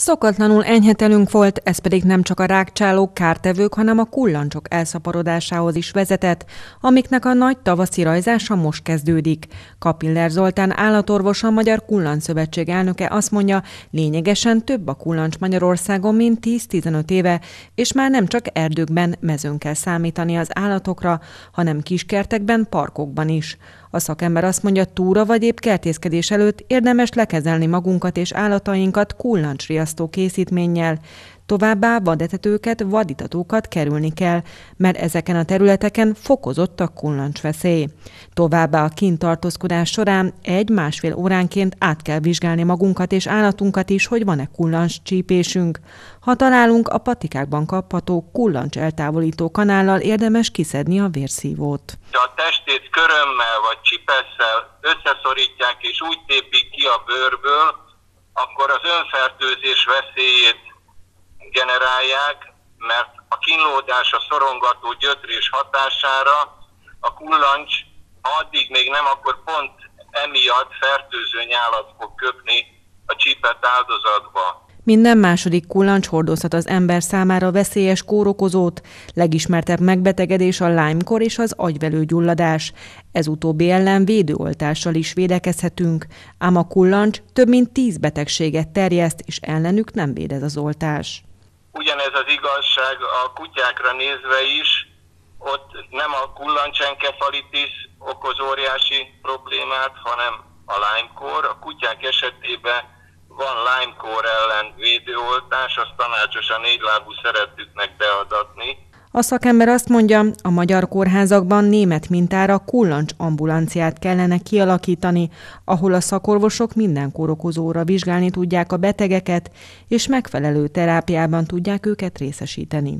Szokatlanul enyhetelünk volt, ez pedig nem csak a rákcsálók, kártevők, hanem a kullancsok elszaporodásához is vezetett, amiknek a nagy tavaszi rajzása most kezdődik. Kapiller Zoltán állatorvos a Magyar Kullanszövetség elnöke azt mondja, lényegesen több a kullancs Magyarországon, mint 10-15 éve, és már nem csak erdőkben, mezőn kell számítani az állatokra, hanem kiskertekben, parkokban is. A szakember azt mondja, túra vagy épp kertészkedés előtt érdemes lekezelni magunkat és állatainkat kullancsriasztó készítménnyel. Továbbá vadetetőket, vaditatókat kerülni kell, mert ezeken a területeken fokozott a kullancsveszély. Továbbá a kintartózkodás során egy-másfél óránként át kell vizsgálni magunkat és állatunkat is, hogy van-e kullancs csípésünk. Ha találunk, a patikákban kapható kullancs eltávolító kanállal érdemes kiszedni a vérszívót. A testét körömmel vagy csipesszel összeszorítják és úgy tépik ki a bőrből, akkor az önfertőzés veszélyét generálják, mert a kínlódás, a szorongató gyötrés hatására a kullancs addig még nem, akkor pont emiatt fertőző nyálat fog köpni a csípet áldozatba. Minden második kullancs hordozhat az ember számára veszélyes kórokozót, legismertebb megbetegedés a Lyme-kor és az agyvelőgyulladás. Ez utóbbi ellen védőoltással is védekezhetünk, ám a kullancs több mint tíz betegséget terjeszt, és ellenük nem véd ez az oltás. Ugyanez az igazság a kutyákra nézve is, ott nem a kullancsenkefalitis okoz óriási problémát, hanem a Lyme-kor. A kutyák esetében van Lyme-kór ellen védőoltás, azt tanácsos a négylábú szeretüknek beadatni. A szakember azt mondja, a magyar kórházakban német mintára kullancs ambulanciát kellene kialakítani, ahol a szakorvosok minden kórokozóra vizsgálni tudják a betegeket, és megfelelő terápiában tudják őket részesíteni.